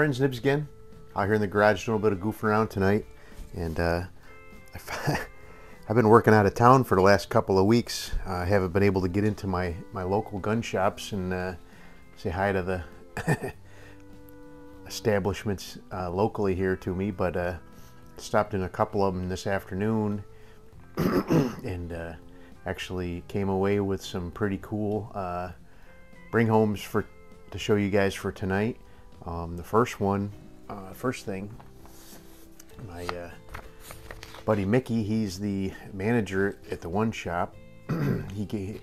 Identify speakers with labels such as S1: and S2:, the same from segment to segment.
S1: friends Nibs again. Out here in the garage doing a little bit of goofing around tonight. And uh, I've been working out of town for the last couple of weeks. Uh, I haven't been able to get into my, my local gun shops and uh, say hi to the establishments uh, locally here to me, but uh, stopped in a couple of them this afternoon and uh, actually came away with some pretty cool bring homes for to show you guys for tonight. Um, the first one, uh, first thing, my uh, buddy Mickey, he's the manager at the one shop. he gave,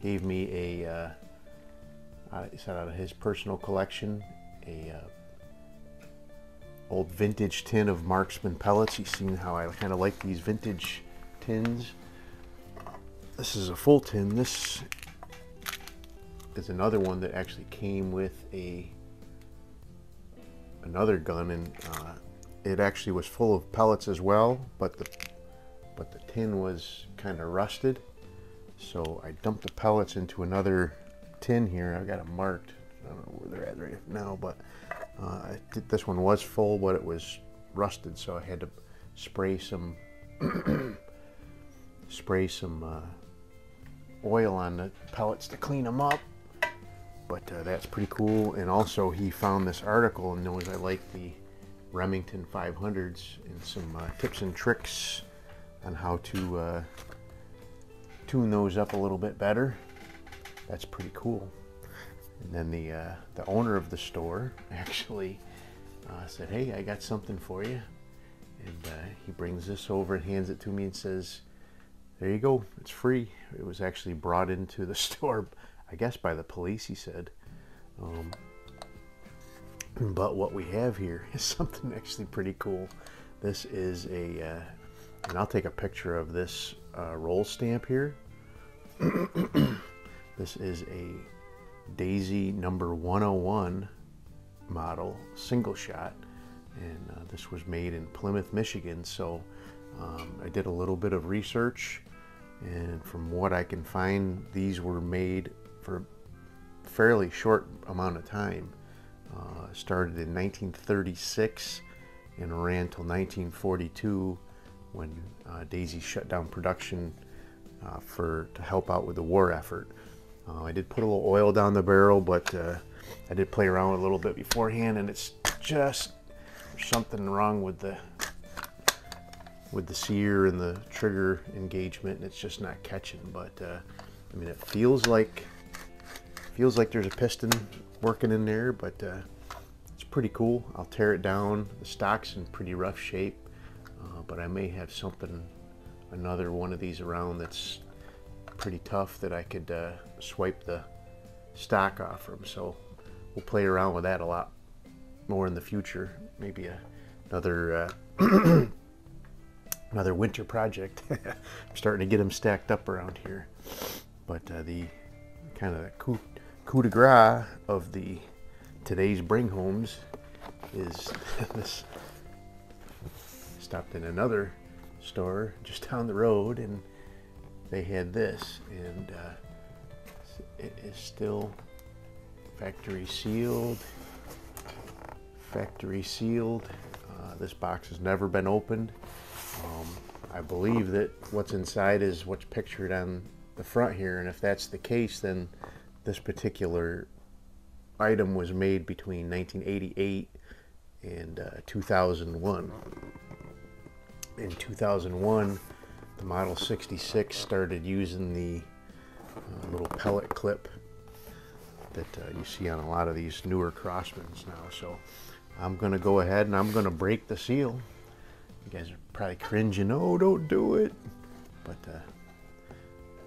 S1: gave me a, uh, out of his personal collection, a uh, old vintage tin of Marksman pellets. He's seen how I kind of like these vintage tins. This is a full tin. This is another one that actually came with a another gun and uh, it actually was full of pellets as well but the but the tin was kind of rusted. So I dumped the pellets into another tin here. I've got them marked. I don't know where they're at right now but uh, this one was full but it was rusted so I had to spray some spray some uh, oil on the pellets to clean them up but uh, that's pretty cool. And also he found this article and knows I like the Remington 500s and some uh, tips and tricks on how to uh, tune those up a little bit better. That's pretty cool. And then the uh, the owner of the store actually uh, said, "Hey, I got something for you." And uh, he brings this over and hands it to me and says, "There you go. It's free." It was actually brought into the store I guess by the police, he said. Um, but what we have here is something actually pretty cool. This is a, uh, and I'll take a picture of this uh, roll stamp here. this is a Daisy number 101 model single shot. And uh, this was made in Plymouth, Michigan. So um, I did a little bit of research. And from what I can find, these were made for a fairly short amount of time. Uh, started in 1936 and ran till 1942 when uh, Daisy shut down production uh, for to help out with the war effort. Uh, I did put a little oil down the barrel, but uh, I did play around with a little bit beforehand, and it's just something wrong with the with the sear and the trigger engagement, and it's just not catching. But uh, I mean, it feels like Feels like there's a piston working in there, but uh, it's pretty cool. I'll tear it down. The stock's in pretty rough shape, uh, but I may have something, another one of these around that's pretty tough that I could uh, swipe the stock off from. So we'll play around with that a lot more in the future. Maybe a, another uh, another winter project. I'm starting to get them stacked up around here. But uh, the kind of the coup de grace of the today's bring homes is this. Stopped in another store just down the road and they had this and uh, it is still factory sealed factory sealed. Uh, this box has never been opened. Um, I believe that what's inside is what's pictured on the front here and if that's the case then this particular item was made between 1988 and uh, 2001. In 2001, the Model 66 started using the uh, little pellet clip that uh, you see on a lot of these newer Crosmans now. So I'm going to go ahead and I'm going to break the seal. You guys are probably cringing, oh, don't do it. But uh,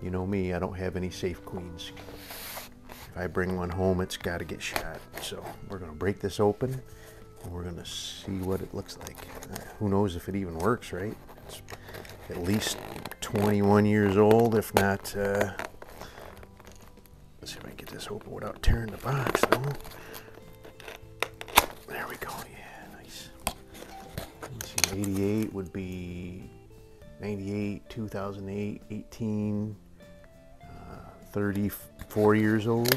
S1: you know me, I don't have any safe queens. If I bring one home, it's got to get shot. So we're going to break this open and we're going to see what it looks like. Uh, who knows if it even works, right? It's at least 21 years old, if not... Uh, let's see if I can get this open without tearing the box, though. There we go. Yeah, nice. 88 would be 98, 2008, 18, uh, four years old.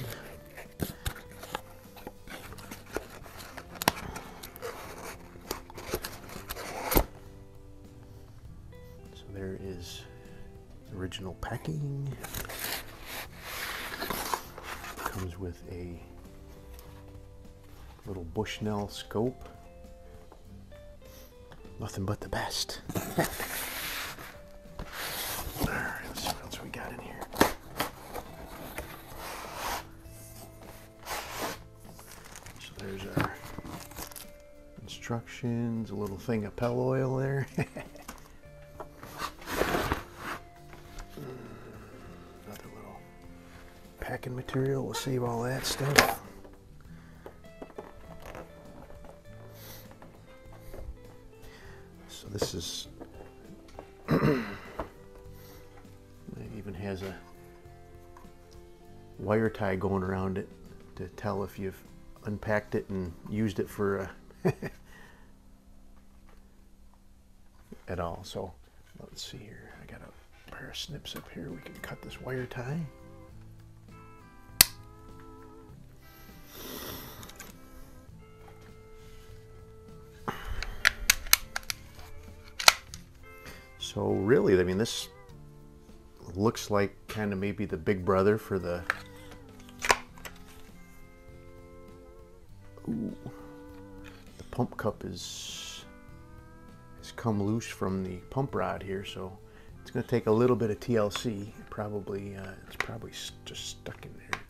S1: So there is original packing. Comes with a little Bushnell scope. Nothing but the best. instructions, a little thing of Pell oil there. Another little packing material. We'll save all that stuff. So this is it even has a wire tie going around it to tell if you've unpacked it and used it for a at all. So let's see here. I got a pair of snips up here. We can cut this wire tie. So really, I mean, this looks like kind of maybe the big brother for the Ooh. the pump cup is come loose from the pump rod here so it's going to take a little bit of TLC probably uh, it's probably just stuck in there.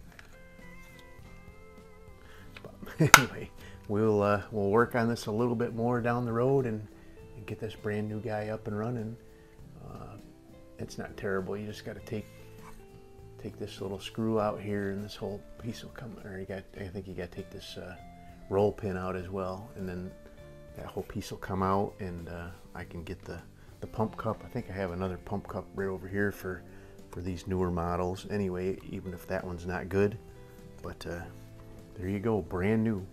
S1: But anyway we'll uh, we'll work on this a little bit more down the road and, and get this brand new guy up and running. Uh, it's not terrible. You just got to take take this little screw out here and this whole piece will come or you got I think you got to take this uh, roll pin out as well and then that whole piece will come out and uh, I can get the the pump cup. I think I have another pump cup right over here for for these newer models. Anyway even if that one's not good but uh, there you go brand new.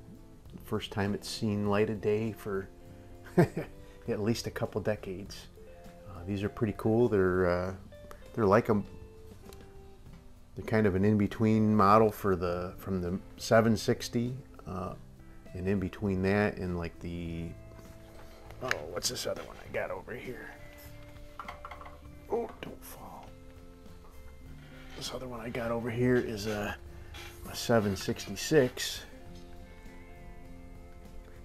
S1: First time it's seen light of day for at least a couple decades. Uh, these are pretty cool. They're uh, they're like a they're kind of an in-between model for the from the 760 uh, and in between that and like the oh what's this other one I got over here? Oh don't fall. This other one I got over here is a, a 766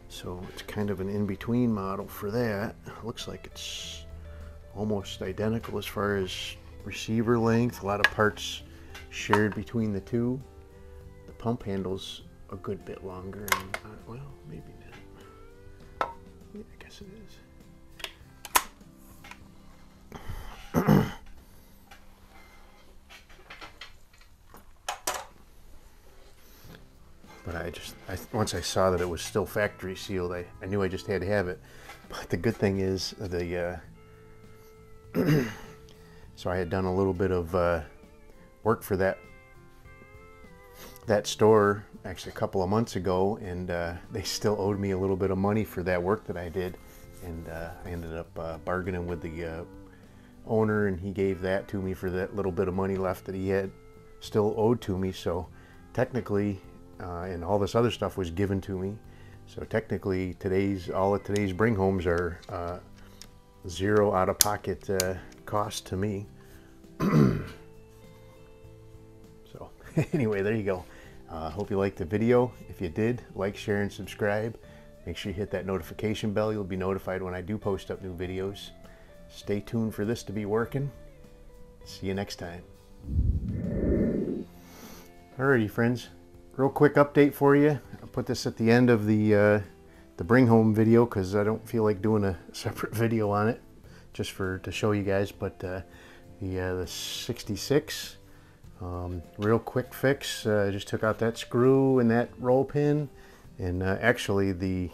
S1: so it's kind of an in-between model for that. Looks like it's almost identical as far as receiver length. A lot of parts shared between the two. The pump handles a good bit longer. And, uh, well, maybe not. Yeah, I guess it is. but I just, I, once I saw that it was still factory sealed, I, I knew I just had to have it. But the good thing is the, uh, so I had done a little bit of uh, work for that that store actually a couple of months ago and uh, they still owed me a little bit of money for that work that I did. And uh, I ended up uh, bargaining with the uh, owner and he gave that to me for that little bit of money left that he had still owed to me. So technically uh, and all this other stuff was given to me. So technically today's all of today's bring homes are uh, zero out of pocket cost to me. So anyway there you go uh, hope you liked the video. If you did, like, share, and subscribe. Make sure you hit that notification bell. You'll be notified when I do post up new videos. Stay tuned for this to be working. See you next time. Alrighty, friends. Real quick update for you. I'll put this at the end of the uh, the bring home video because I don't feel like doing a separate video on it just for to show you guys. But uh, the uh, the 66 um, real quick fix, uh, just took out that screw and that roll pin and uh, actually the,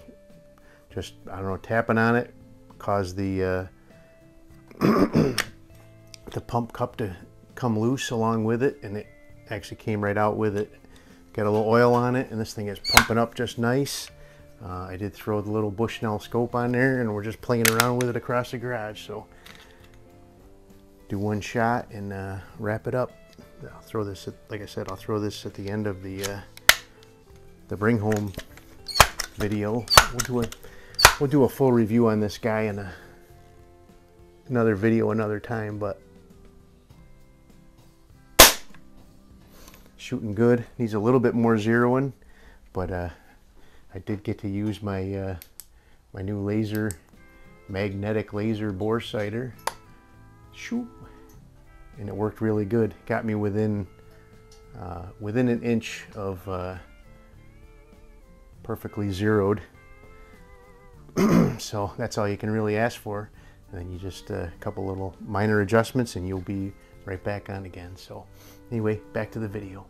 S1: just, I don't know, tapping on it caused the, uh, the pump cup to come loose along with it and it actually came right out with it. Got a little oil on it and this thing is pumping up just nice. Uh, I did throw the little Bushnell scope on there and we're just playing around with it across the garage. So do one shot and uh, wrap it up. I'll throw this at, like I said, I'll throw this at the end of the uh, the bring home video. We'll do a we'll do a full review on this guy in a, uh, another video another time, but shooting good. Needs a little bit more zeroing, but uh, I did get to use my uh, my new laser magnetic laser bore sighter. Shoot and it worked really good. Got me within uh, within an inch of uh, perfectly zeroed. so that's all you can really ask for. And then you just uh, a couple little minor adjustments and you'll be right back on again. So anyway, back to the video.